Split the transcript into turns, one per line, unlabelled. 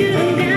you.